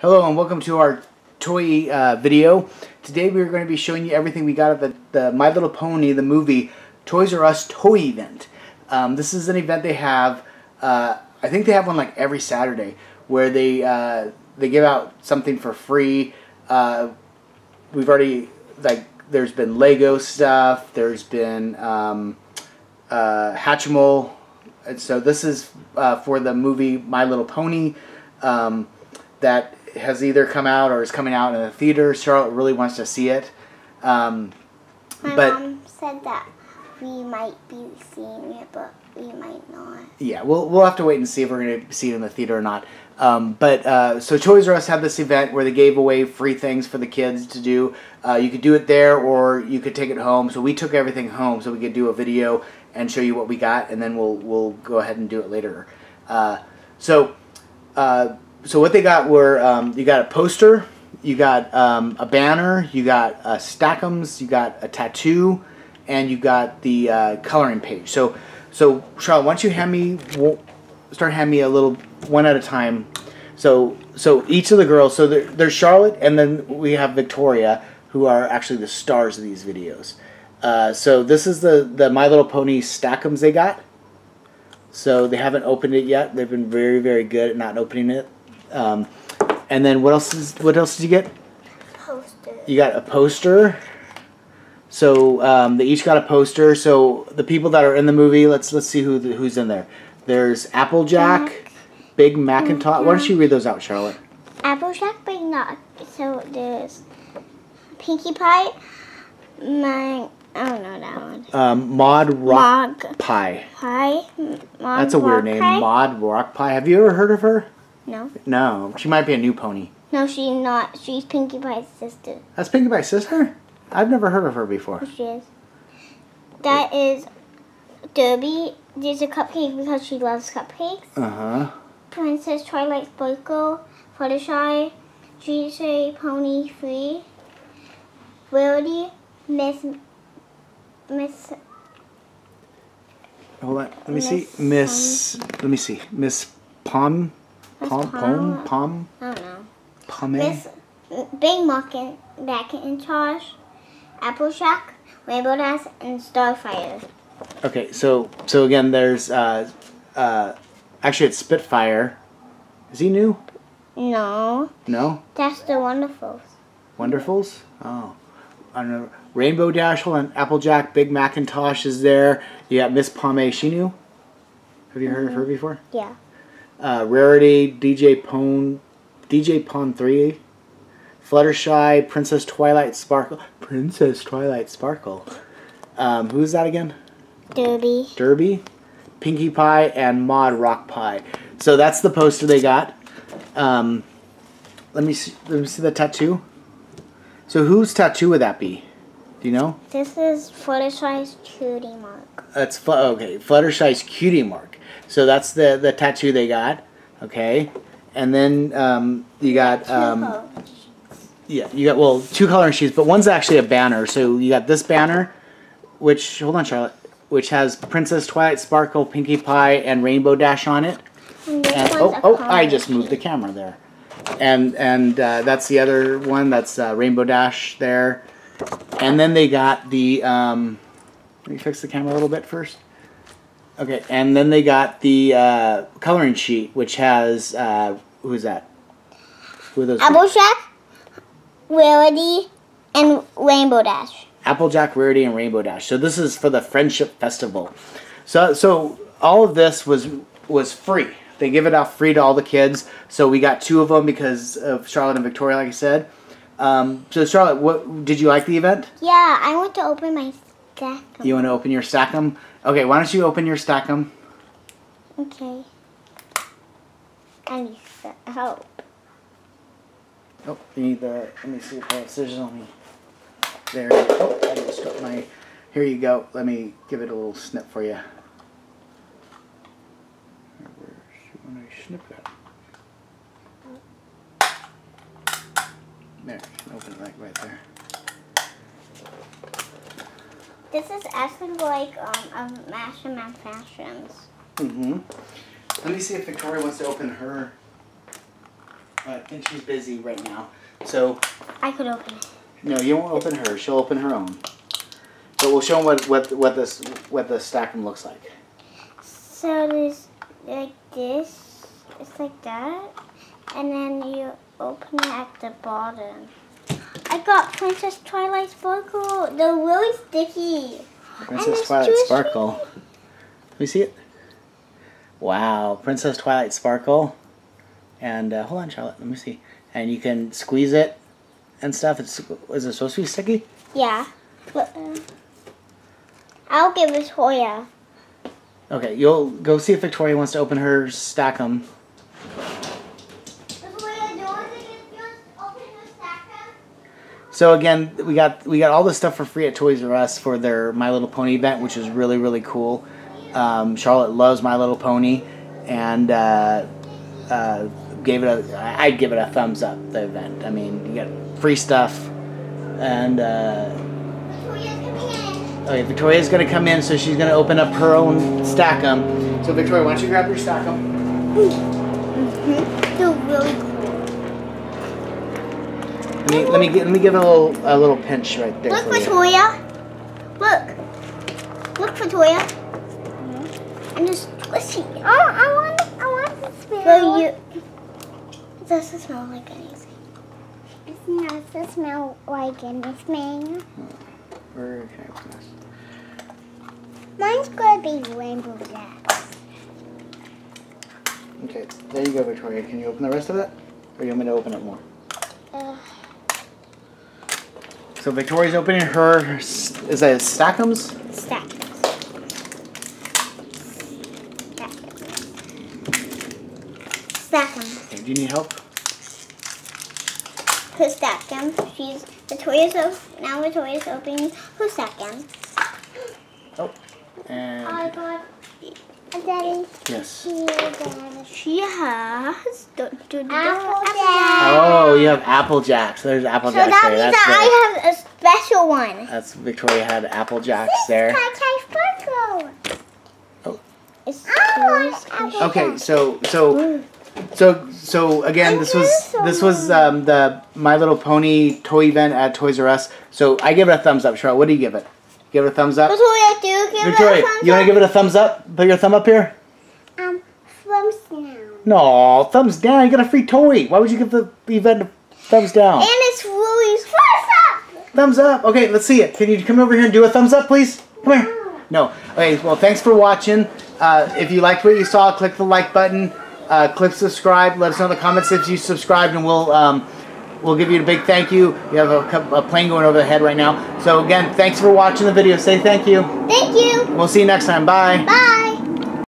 Hello and welcome to our toy uh, video. Today we are going to be showing you everything we got at the, the My Little Pony, the movie, Toys R Us toy event. Um, this is an event they have, uh, I think they have one like every Saturday, where they, uh, they give out something for free. Uh, we've already, like, there's been Lego stuff, there's been um, uh, Hatchimal, and so this is uh, for the movie My Little Pony. Um, that has either come out or is coming out in the theater. Charlotte really wants to see it. Um, My but mom said that we might be seeing it, but we might not. yeah, we'll we'll have to wait and see if we're going to see it in the theater or not. Um, but uh, so Toys R Us had this event where they gave away free things for the kids to do. Uh, you could do it there, or you could take it home. So we took everything home so we could do a video and show you what we got, and then we'll we'll go ahead and do it later. Uh, so. So what they got were um, you got a poster, you got um, a banner, you got uh, stackums, you got a tattoo, and you got the uh, coloring page. So, so Charlotte, why don't you hand me start handing me a little one at a time. So, so each of the girls. So there, there's Charlotte, and then we have Victoria, who are actually the stars of these videos. Uh, so this is the the My Little Pony stackums they got. So they haven't opened it yet. They've been very, very good at not opening it. Um, and then what else is what else did you get? Poster. You got a poster. So um, they each got a poster. So the people that are in the movie, let's let's see who the, who's in there. There's Applejack, Big McIntosh. Why don't you read those out, Charlotte? Applejack Big Nut. So there's Pinkie Pie. My I don't know that one. Um, Maud Rock Mog Pie. Pie. Mog That's a weird Rock name, Pie? Maud Rock Pie. Have you ever heard of her? No. No, she might be a new pony. No, she's not. She's Pinkie Pie's sister. That's Pinkie Pie's sister. I've never heard of her before. She is. That is Derby. There's a cupcake because she loves cupcakes. Uh huh. Princess Twilight Sparkle, Fluttershy, GJ Pony Free, Wildy, Miss Miss Hold on. Let me see. Miss, Miss. Let me see. Miss Pom. Pom. Pom. Pom. I don't know. Pome. Miss Big Muffin, McIntosh, Applejack, Rainbow Dash, and Starfire. Okay. So so again, there's uh uh actually it's Spitfire. Is he new? No, No. that's the Wonderfuls. Wonderfuls. Oh. I don't know. Rainbow Dash. and. Applejack. Big McIntosh is there. You got Miss Pome. She new. Have you heard of her before? Yeah. Uh, Rarity, DJ Pone, DJ Pon 3, Fluttershy, Princess Twilight Sparkle, Princess Twilight Sparkle. Um, who's that again? Derby. Derby, Pinkie Pie, and Maud Rock Pie. So that's the poster they got. Um, let me see, let me see the tattoo. So whose tattoo would that be? Do you know? This is Fluttershy's cutie mark. That's Fl- okay. Fluttershy's cutie mark. So that's the the tattoo they got. Okay, and then um, you got um, yeah, you got well two coloring sheets, but one's actually a banner. So you got this banner, which hold on, Charlotte, which has Princess Twilight Sparkle, Pinkie Pie, and Rainbow Dash on it. And And, oh, oh, I just moved the camera there. And and uh, that's the other one. That's uh, Rainbow Dash there. And then they got the. Um, let me fix the camera a little bit first. Okay, and then they got the uh, coloring sheet, which has uh, who is that? Who are those? Applejack, Rarity, and Rainbow Dash. Applejack, Rarity, and Rainbow Dash. So this is for the Friendship Festival. So so all of this was was free. They give it out free to all the kids. So we got two of them because of Charlotte and Victoria, like I said. Um, so Charlotte, what did you like the event? Yeah, I want to open my stack. You want to open your Stackum? Okay, why don't you open your Stackum? Okay. I need help. Oh, you need the. Let me see if I have scissors on me. There. Oh, I just got my. Here you go. Let me give it a little snip for you. Where's you want to snip that? There, you can open it like right there. This is actually like um, a Mash'ems Fash'ems. Mm-hmm. Let me see if Victoria wants to open her I think she's busy right now. So I could open it. no, you won't open her. She'll open her own. But we'll show them what what what this what the stackum looks like. So there's like this. It's like that. And then you open it at the bottom. I got Princess Twilight Sparkle. They're really sticky. Princess Twilight Sparkle. Let me see it. Wow, Princess Twilight Sparkle. And uh, hold on, Charlotte. Let me see. And you can squeeze it and stuff. It's is it supposed to be sticky? Yeah. But, uh, I'll give it Toya. Okay, you'll go see if Victoria wants to open her stackum. So again, we got we got all this stuff for free at Toys R Us for their My Little Pony event, which is really really cool. Um, Charlotte loves My Little Pony, and uh, uh, gave it a I'd give it a thumbs up. The event. I mean, you get free stuff, and uh, okay, Victoria's gonna come in, so she's gonna open up her own stackum. So Victoria, why don't you grab your stackum? They're really cool. Let me let me gi- let me give it a little a little pinch right there Look for for you. Toya. Look. Look for Toya. And it's twisty. Oh, I want I want to smell. So you it doesn't smell like anything. It's not to smell like anything. Where can I open this? Mine's gonna be rainbow jacks. Okay, there you go, Victoria. Can you open the rest of it? Or you want me to open it more? Uh, So Victoria's opening her, is that stackums? stack. Stack them. Okay, do you need help? Who stacked? She's Victoria's now Victoria's opening who stacked them. Oh, and got Daddy. yes. She has the, the, the Apple Oh, you have Apple Jacks. There's Apple So Jacks that there. means That's that great. I have a special one. That's Victoria had Apple Jacks there. Oh. It's I really want squishy. apple. Okay, so so so so again, this was this was um, the My Little Pony toy event at Toys R Us. So I give it a thumbs up. Charlotte, what do you give it? Give it a thumbs up. Victoria, do you give Victoria, it a thumbs you want to give it a thumbs up? Put your thumb up here. Um, from snow. No, thumbs down. You got a free toy. Why would you give the event a thumbs down? And it's really squishy. Thumbs up. Okay, let's see it. Can you come over here and do a thumbs up, please? Come here. No. Okay, well, thanks for watching. Uh, if you liked what you saw, click the like button. Uh, click subscribe. Let us know in the comments if you subscribed, and we'll um, we'll give you a big thank you. You have a, a plane going over the head right now. So again, thanks for watching the video. Say thank you. Thank you. We'll see you next time. Bye. Bye.